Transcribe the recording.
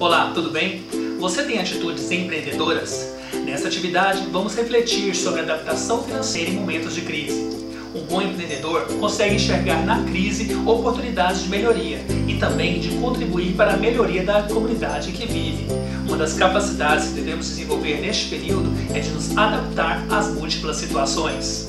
Olá, tudo bem? Você tem atitudes empreendedoras? Nesta atividade, vamos refletir sobre adaptação financeira em momentos de crise. Um bom empreendedor consegue enxergar na crise oportunidades de melhoria e também de contribuir para a melhoria da comunidade que vive. Uma das capacidades que devemos desenvolver neste período é de nos adaptar às múltiplas situações.